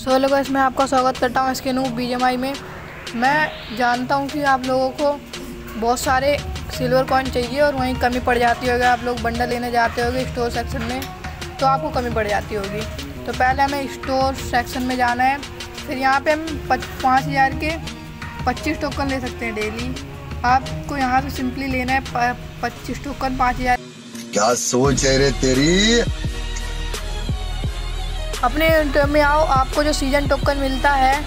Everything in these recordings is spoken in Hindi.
सो लोगों इसमें आपका स्वागत करता हूँ इसके नू बी में। मैं जानता हूँ कि आप लोगों को बहुत सारे सिल्वर कॉइन चाहिए और वहीं कमी पड़ जाती होगी। आप लोग बंडल लेने जाते होगे स्टोर सेक्शन में तो आपको कमी पड़ जाती होगी। तो पहले हमें स्टोर सेक्शन में जाना है। फिर यहाँ पे हम पाँच हज़ार के पच्चीस टोकन ले सकते हैं डेली आपको यहाँ से सिंपली लेना है पच्चीस टोकन पाँच हज़ार। क्या सोच है रे तेरी? अपने में आओ, आपको जो सीज़न टोकन मिलता है,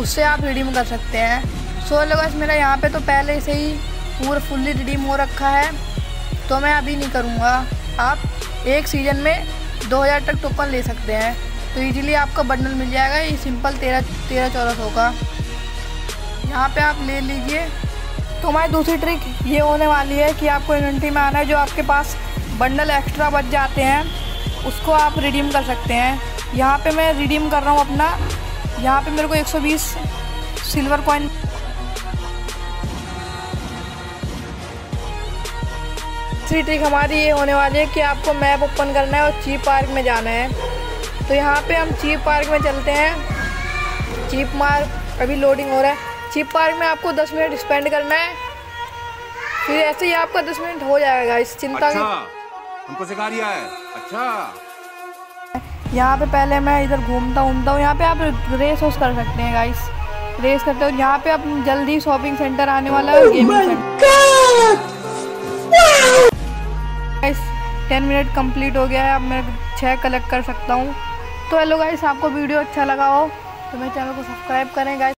उससे आप रिडीम कर सकते हैं। सो लोग मेरा यहाँ पे तो पहले से ही पूरा फुल्ली रिडीम हो रखा है तो मैं अभी नहीं करूँगा। आप एक सीज़न में 2000 तक टोकन ले सकते हैं। तो इजीली आपका बंडल मिल जाएगा, ये सिंपल तेरह तेरह चौदह सौ का। यहाँ पे आप ले लीजिए। तो हमारी दूसरी ट्रिक ये होने वाली है कि आपको इन्वेंट्री में आना है, जो आपके पास बंडल एक्स्ट्रा बच जाते हैं। उसको आप रिडीम कर सकते हैं। यहाँ पे मैं रिडीम कर रहा हूँ अपना। यहाँ पे मेरे को 120 सिल्वर कॉइन तीसरी ट्रिक हमारी ये होने वाली है कि आपको मैप ओपन करना है और चीप पार्क में जाना है। तो यहाँ पे हम चीप पार्क में चलते हैं। चीप मार्क अभी लोडिंग हो रहा है। चीप पार्क में आपको 10 मिनट स्पेंड करना है। फिर ऐसे ही आपका 10 मिनट हो जाएगा। इस चिंता अच्छा, हमको सिखा दिया है। अच्छा। यहाँ पे पहले मैं इधर घूमता घूमता हूँ। यहाँ पे आप रेस वोस कर सकते हैं गाइस रेस करते हो। यहाँ पे आप जल्दी शॉपिंग सेंटर आने वाला है gaming guys ten minute complete हो गया है। अब मैं छः कलेक्ट कर सकता हूँ। तो हेलो गाइस आपको वीडियो अच्छा लगा हो तो मेरे चैनल को सब्सक्राइब करें गाइस